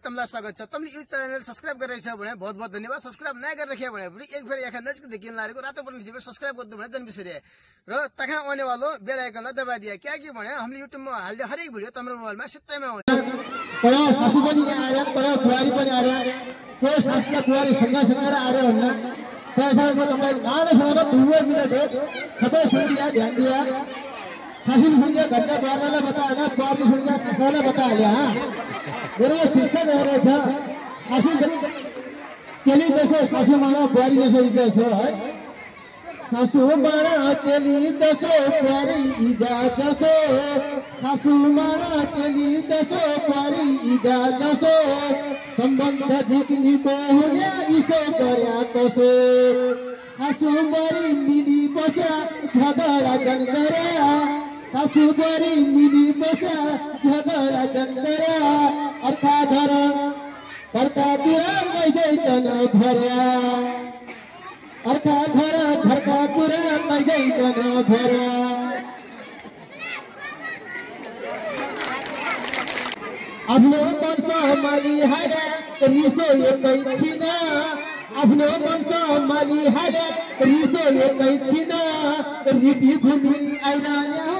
तमला स्वागत छ। तमले यो च्यानल सब्सक्राइब गरेछ भने बहुत बहुत धन्यवाद। सब्सक्राइब नै गरिराख्यो भने पनि एक फेर यहाँ नजिक देखिन लागेको रातो बटन थिचेर सब्सक्राइब गर्नु भने जन बिसरे। र तखा आउने वालो बेल आइकनलाई दबा दिया क्या कि भने हामीले युट्युबमा हाल्दै हरेक भिडियो तम्रो मोबाइलमा सित्तैमा आउँछ कया सासू पनि आएर कया बुहारी पनि आएर कोही सासूलाई बुहारी सँगै सँगै आएर पैसा को तपाईँलाई सुनाउँदा दुवै हो। सबै ध्यान दिया। सासूले सुनिया घरका बुहारीलाई बताएन बुहारी सुनिया सासूलाई बताइहाल्यो हाँ मेरो यो शीर्षक रहेछ सासू चेली जसो सासू माना बुहारी जसो जसो है। सासू माना चेली जसो बुहारी इजा जसो सासू माना चेली जसो बुहारी इजा जसो सम्बन्ध जिग्नीको हुने इसो गर्या कसो सासू बुहारी मिली बस्या झगडा गन गर्या सासू बुहारी मिली बस्या झगडा गन गर्या अर्था घर कर्ता कुरा मैजैतन भर्या अर्का घर घरका कुरा मैजैतन भर्या। आफ्नो मन सम्हाली हारा रिसो एकै छिन आफ्नो मन सम्हाली हारा रिसो एकै छिन रिटी भूमि आइरहने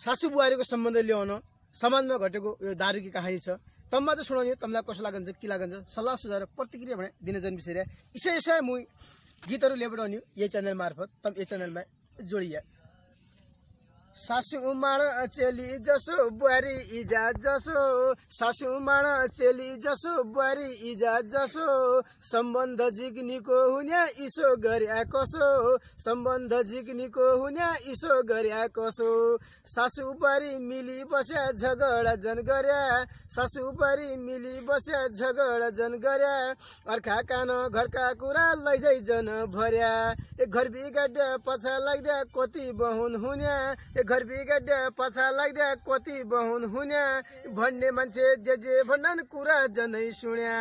सासू बुहारीको सम्बन्ध ल्याउन समाजमा घटेको यो दारुकी कहानी छ। तम्मा चाहिँ सुनाउने तमलाई कसो लागन्छ के लागन्छ सल्लाह सुझाव र प्रतिक्रिया भने दिन जन बिसरे इसै इसै मु गीतहरू ल्याएर आउने यही च्यानल मार्फत तम यही च्यानलमा जोडिया। सासु उमाण चेली जसो बुहारी इजा जसो। सासु उमाण चेली जसो बुहारी इजा जसो। सम्बन्ध जिग्नीको हुन्या इसो गर्या कसो। सम्बन्ध जिग्नीको हुन्या इसो गर्या कसो। सासु बुहारी मिली बस्या झगडा जन गर्या। सासु बुहारी मिली बस्या झगडा जन गर्या। अर्खा कान घरका कुरा लैजाइ जन भर्या। ए घर बिगाड्या पछा लाग्दा कति बहुन हुन्या। घर बिगाड्या पछा लाग्दा कति बहुन हुन्या। भन्ने मान्छे जे जे भन्नान् कुरा जनै सुन्या।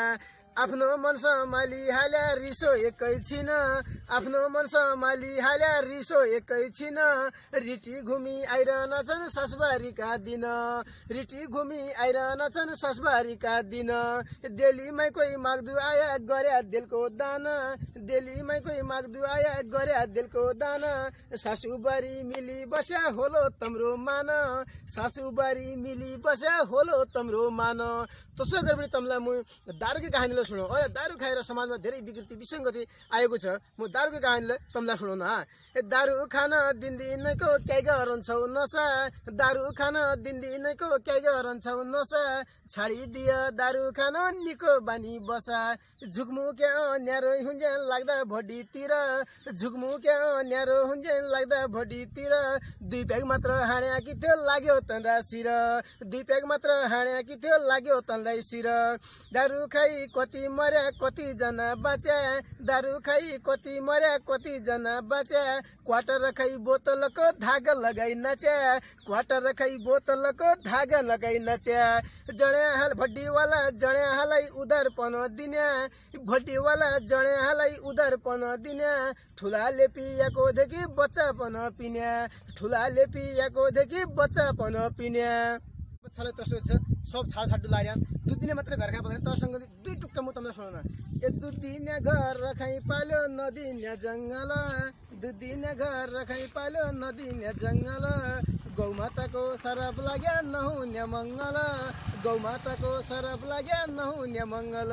आफ्नो मन सम्हाली हाल्या रिसो एकैछिन आफ्नो मन सम्हाली हाल्या रिसो एकैछिन रिटी घुमी आइरहनछन् ससबारीका दिन। रिटी घुमी आइरहनछन् ससबारीका दिन। दिल्लीमै कोही माग्दु आया गर्या दिलको दाना। दिल्लीमै कोही माग्दु आया गर्या दिलको दाना। सासु बारी मिली बस्या होलो तम्रो मान। सासु बारी मिली बस्या होलो तम्रो मान। त्यसो गरे पनि तमलाई म दारुको कहानीलाई सुनाऊ। अझ दारु खाएर समाजमा धेरै विकृति विसङ्गति आएको छ। म दारुको कहानीलाई सुनाउन हा। ए दारु खान दिनदिनैको क्या गरन्छौ नसा? दारु खान दिनदिनैको क्या गरन्छौ नसा? छाडिदियो दारु खान निको बानी बसा। झुकमुक्या न्यारो हुन्जे लाग्दा भोडीतिर। झुकमुक्या न्यारो हुन्जे लाग्दा भोडीतिर। दुई प्याक मात्र हाण्या कि त्यो लाग्यो तन्रा दुई प्याक मात्र हाण्या कि त्यो लाग्यो तन्लाई सिर दारु खाइ कति मर्या कतिजना बाँच्या दारु खाइ कति मर्या कतिजना बाँच्या क्वार्टर खाइ बोतलको धागा लगाइ नाच्या क्वार्टर खाइ बोतलको धागा लगाइ नाच्या जड्या हाल भड्डीवाला जड्या हालै उधारपन दिन्या। भड्डीवाला जड्या हालै उधारपन दिन्या ठुलाले पियाको देखि बच्चापन पिन्या ठुलाले पियाको देखि बच्चापन पिन्या। बच्चालाई तसो छ सब छाड छाड्नु लाग्यो दुध दिने मात्रै घर खाएको तसँग दुई टुक्का म तपाईँलाई सुनाउन ए दुध दिने घर खाइ पाल्यो नदिने जङ्गल। दुध दिने घर खाइ पाल्यो नदिने जङ्गल। गौमाताको सरप लाग्या नहुने मङ्गल। गौमाताको सरप लाग्या नहुने मङ्गल।